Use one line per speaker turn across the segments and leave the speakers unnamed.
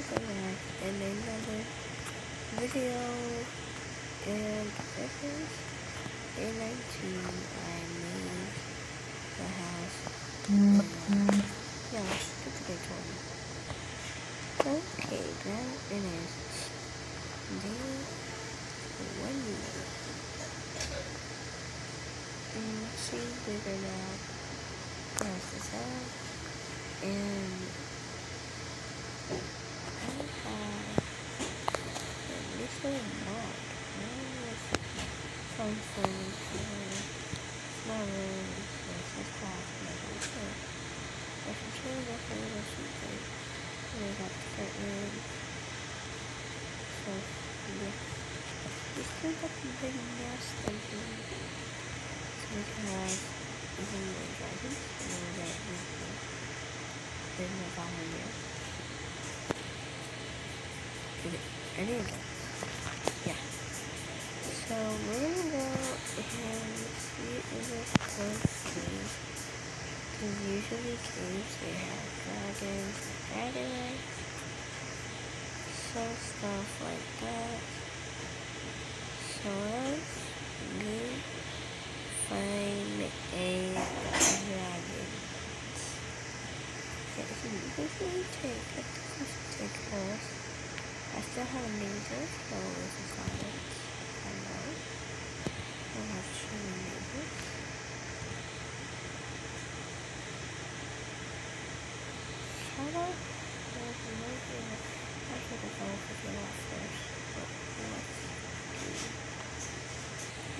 welcome back in another video and this is day 19 I made the house. And, uh, yeah get to day 20 okay now it is day 20 and see bigger now there's the sound and Some things not it's you. this on here anyway yeah. so we're gonna go and see if it's close Because usually caves they have dragons, dragon eggs, some stuff like that. So let's me find a dragon. Okay, so this will take this will take us. I still have a laser, so this is solid.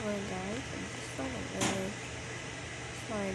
Well guys, I'm just gonna really slide around this way. Really, it's pretty big Good girl, slow down. Okay.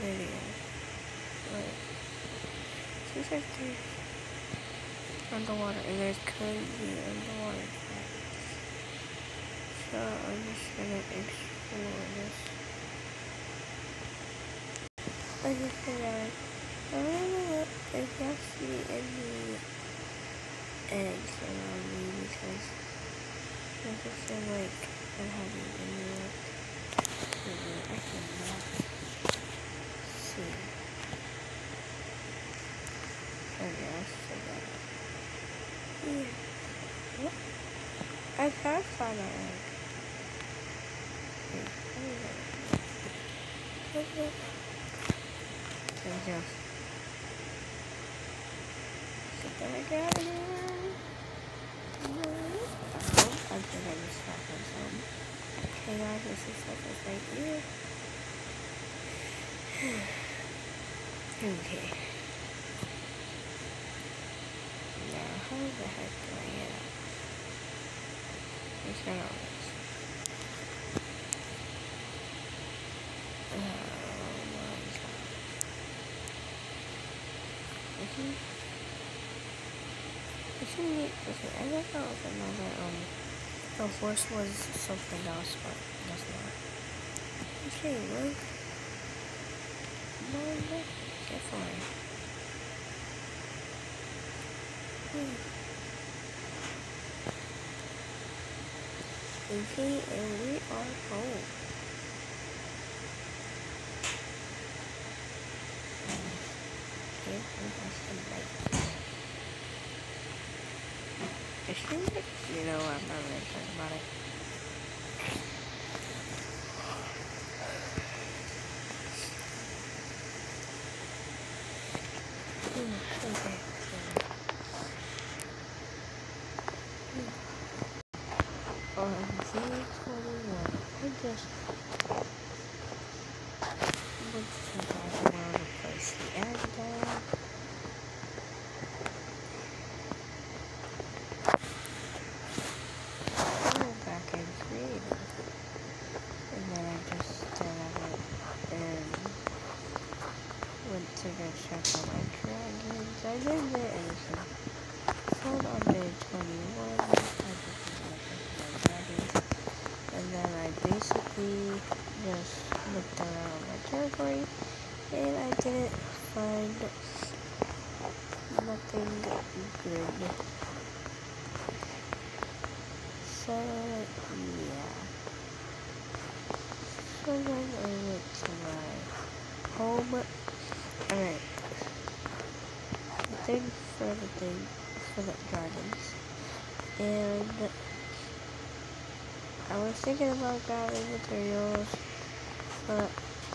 video. But like there's underwater and there's could be underwater tracks. So I'm just gonna explore this. I just gonna I don't know if y'all see any eggs around me because there's just a lake and having any luck. I cannot Okay, check that. Yeah. What? I can't find an egg. There we go. Sit there again. Oh, I think I just got myself. Hey guys, this is Cypress right here. Okay. Now, how the heck do I get up? Let's turn this. Oh my god. Listen. Listen, listen, I don't know if another, um, the horse was something else, but that's not. Okay, look. No. Get fine. Okay, and we are home. Okay, we got some light. You know, I'm not really talking about it. okay. On Z21, I just looked some around the place the ad down. to go check on my dragons. I didn't get anything. Hold on day I basically just looked around my territory and I didn't find nothing good. So yeah. So then I went to my home. Alright. The thing for everything for the gardens. And I was thinking about grabbing materials, but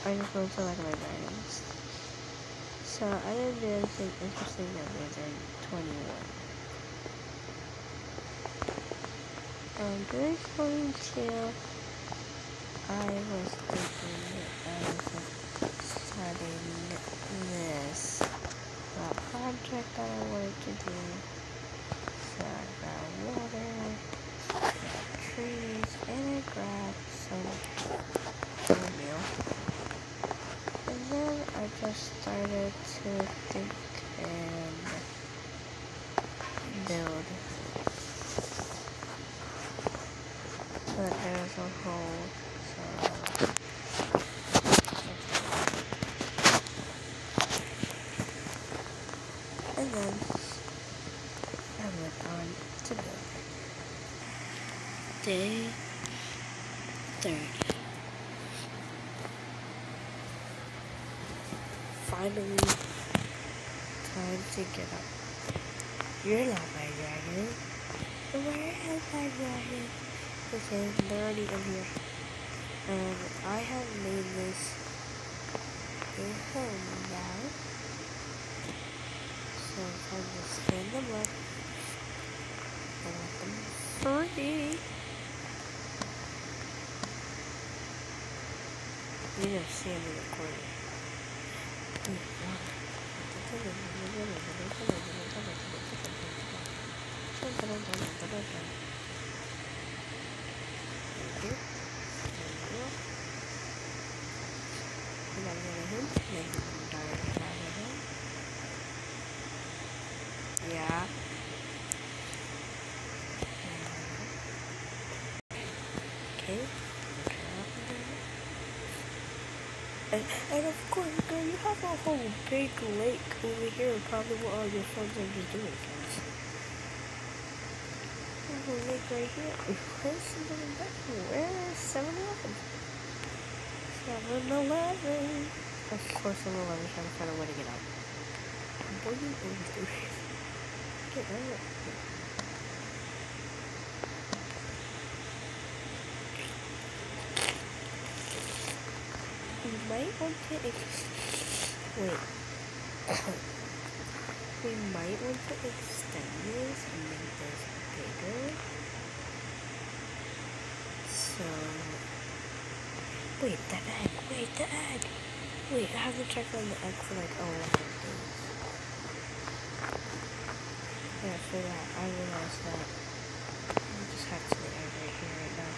I just went to like my gardens. So I didn't do anything interesting that made it 21. Um, during 22, I was thinking of starting this uh, project that I wanted to do. So I got water, got trees, and I grabbed some oatmeal. And then I just started to think and build. But there's a hole, so. And then I went on to build. Day 30. finally time to get up. You're not my dragon. Where is my dragon? Okay, they're already in here. And I have made this a home now. So I'm just stand them up and let them free. You just see them in the corner. Yeah. And, and of course, girl, you have a whole big lake over here, probably what all your friends are just doing. There's a lake right here. Where's Where is 7-Eleven? 7-Eleven. Of course, 7-Eleven trying to find a way to get out. What are you doing? Get out. We might want to wait. We might want to extend this and make this bigger. So wait the egg wait the egg. Wait I haven't checked on the egg for like of days yeah for that I realized that I just have to the egg right here right now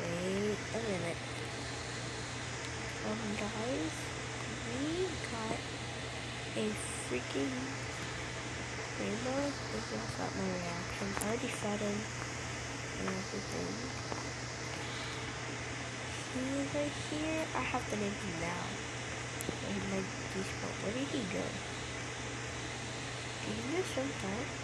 wait a minute um, guys, we got a freaking rainbow. This is not my reaction. I already fed him and everything. He's right here. I have to name him now. And my despawn. Where did he go? Did he just jump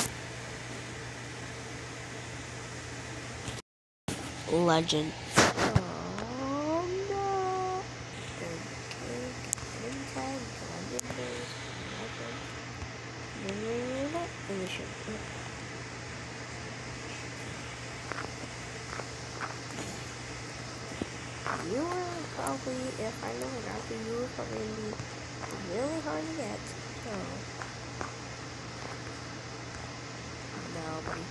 legend. You will probably, if I know it you will probably really hard to get. So, no.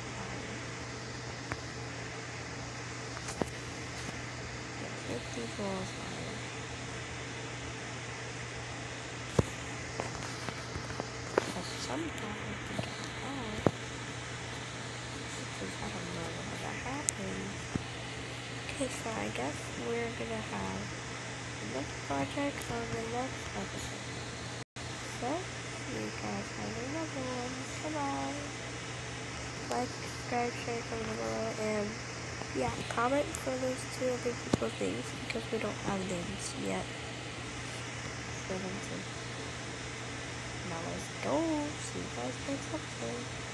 usual fire. Because sometimes we don't have. Because I don't know when that Okay, so I guess we're gonna have the next project on the next episode. So, you guys have another one. Goodbye. Like, subscribe, share, comment below, and yeah, comment for those two other people's names because we don't have names yet for them to. Now let's go. See you guys next episode.